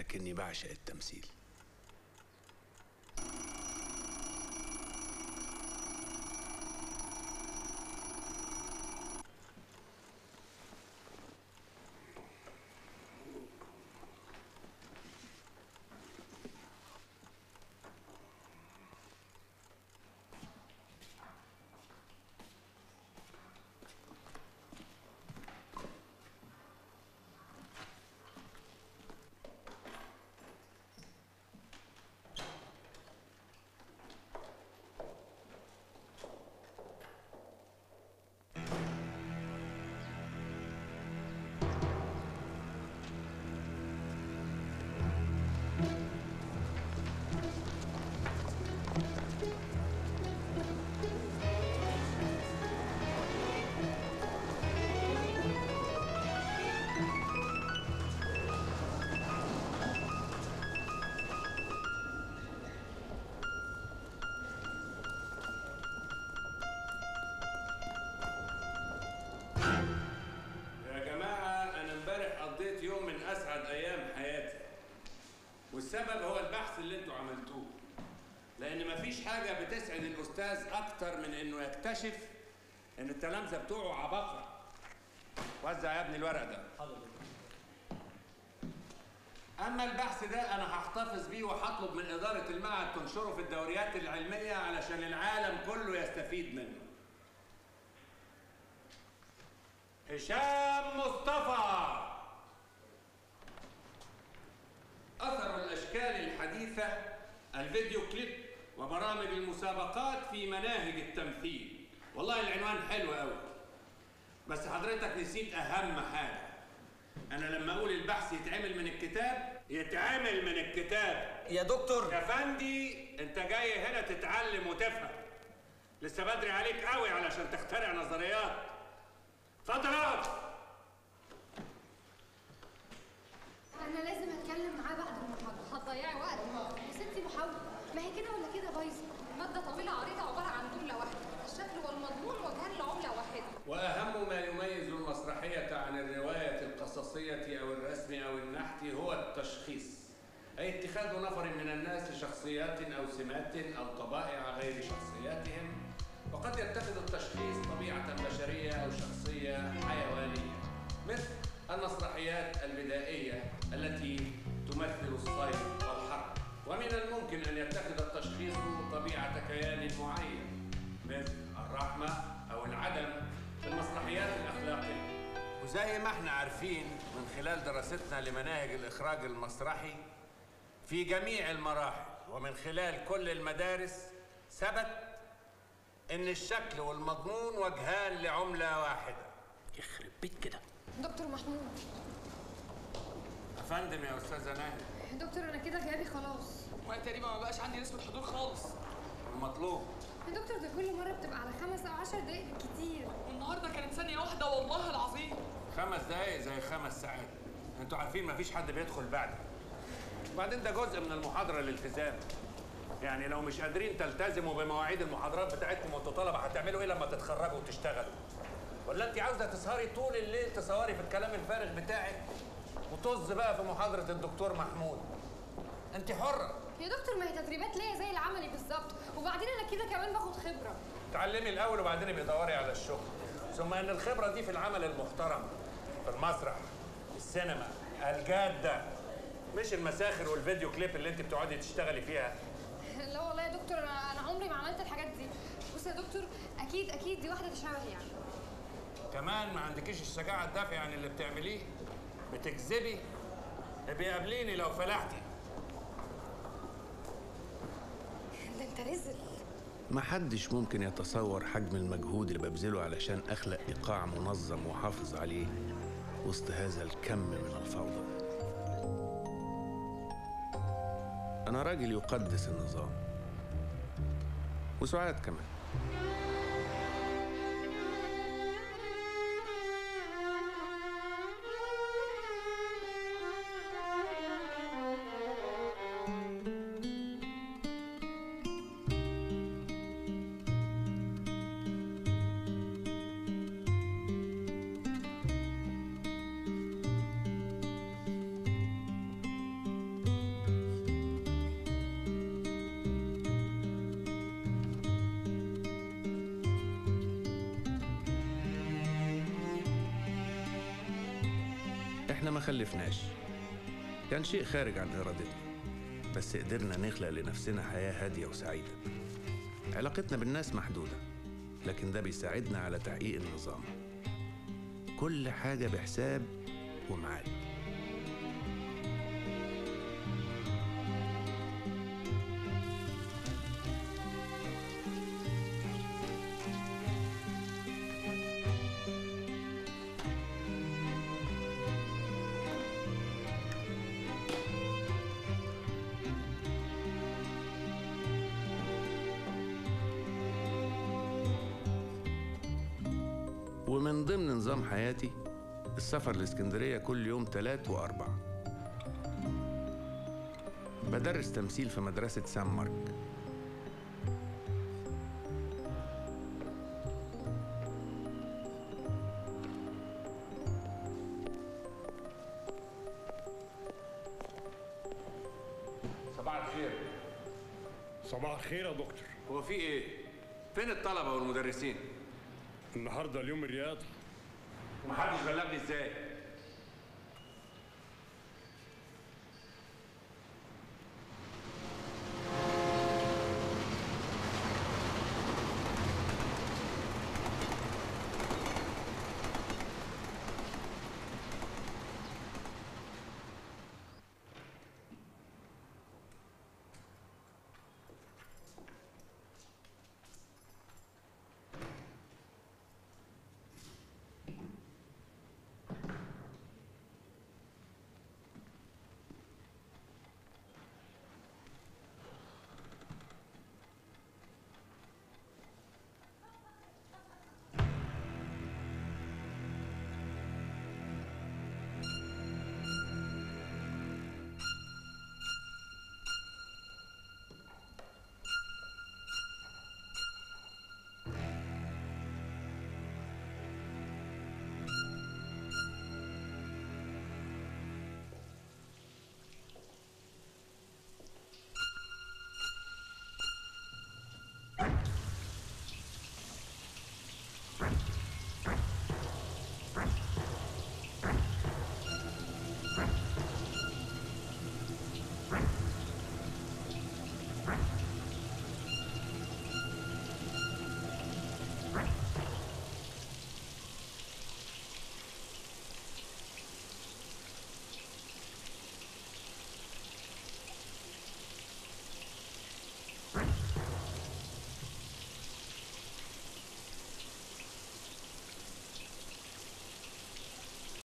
لكني بعشق التمثيل. والسبب هو البحث اللي أنتوا عملتوه. لأن مفيش حاجة بتسعد الأستاذ أكتر من إنه يكتشف إن التلامذة بتوعه عباقرة. وزع يا ابني الورق ده. أما البحث ده أنا هحتفظ بيه وهطلب من إدارة المعهد تنشره في الدوريات العلمية علشان العالم كله يستفيد منه. هشام مصطفى. أثر الأشكال الحديثة الفيديو كليب وبرامج المسابقات في مناهج التمثيل. والله العنوان حلو قوي بس حضرتك نسيت أهم حاجة. أنا لما أقول البحث يتعمل من الكتاب يتعمل من الكتاب. يا دكتور. يا فندي أنت جاي هنا تتعلم وتفهم. لسه بدري عليك قوي علشان تخترع نظريات. اتفضل. اقعد أنا لازم أتكلم معاه بعد المحاضرة. هتضيعي وقت. يا ستي محاولة. ما هي كده ولا كده بايظه مادة طويلة عريضة عبارة عن جملة واحدة. الشكل والمضمون وجهان لعملة واحدة. وأهم ما يميز المسرحية عن الرواية القصصية أو الرسم أو النحت هو التشخيص. أي اتخاذ نفر من الناس شخصيات أو سمات أو طبائع غير شخصياتهم وقد يتخذ التشخيص طبيعة بشرية أو شخصية حيوانية. مثل المسرحيات البدائية التي تمثل الصيد والحرب. ومن الممكن أن يتخذ التشخيص طبيعة كيان معين مثل الرحمة أو العدم في المسرحيات الأخلاقية. وزي ما إحنا عارفين من خلال دراستنا لمناهج الإخراج المسرحي في جميع المراحل ومن خلال كل المدارس ثبت إن الشكل والمضمون وجهان لعملة واحدة. يخرب بيت كده. دكتور محمود. أفندم يا أستاذة ناهد دكتور أنا كده غيابي خلاص. وأنا تقريبا ما بقاش عندي نسبة حضور خالص. المطلوب يا دكتور ده كل مرة بتبقى على خمس أو عشر دقايق بالكتير. والنهاردة كانت ثانية واحدة والله العظيم. خمس دقايق زي خمس ساعات. أنتوا عارفين مفيش حد بيدخل بعد. وبعدين ده جزء من المحاضرة الالتزام يعني لو مش قادرين تلتزموا بمواعيد المحاضرات بتاعتكم وأنتوا طلبة هتعملوا إيه لما تتخرجوا وتشتغلوا؟ ولا انت عاوزة تسهري طول الليل تصوري في الكلام الفارغ بتاعك وطز بقى في محاضرة الدكتور محمود؟ انت حرة. يا دكتور ما هي تدريبات ليا زي العملي بالظبط. وبعدين أنا كده كمان باخد خبرة. تعلمي الأول وبعدين ابقي دوري على الشغل. ثم إن الخبرة دي في العمل المحترم في المسرح السينما الجادة مش المساخر والفيديو كليب اللي انت بتقعدي تشتغلي فيها. لا والله يا دكتور أنا أنا عمري ما عملت الحاجات دي. بص يا دكتور أكيد أكيد دي واحدة تشابه يعني. كمان ما عندكيش الشجاعه الدافعه عن اللي بتعمليه؟ بتكذبي ابقي قابليني لو فلحتي. ده انت رزل محدش ممكن يتصور حجم المجهود اللي ببذله علشان أخلق إيقاع منظم وحافظ عليه وسط هذا الكم من الفوضى. أنا راجل يقدس النظام. وسعاد كمان. إحنا ما خلفناش. كان شيء خارج عن إرادتنا بس قدرنا نخلق لنفسنا حياة هادية وسعيدة. علاقتنا بالناس محدودة لكن ده بيساعدنا على تحقيق النظام. كل حاجة بحساب وميعاد. ومن ضمن نظام حياتي السفر لإسكندرية كل يوم تلات وأربع بدرس تمثيل في مدرسة سان مارك صباح الخير صباح الخير يا دكتور هو في إيه؟ فين الطلبة والمدرسين؟ النهارده اليوم الرياضي ومحدش بلغني إزاي؟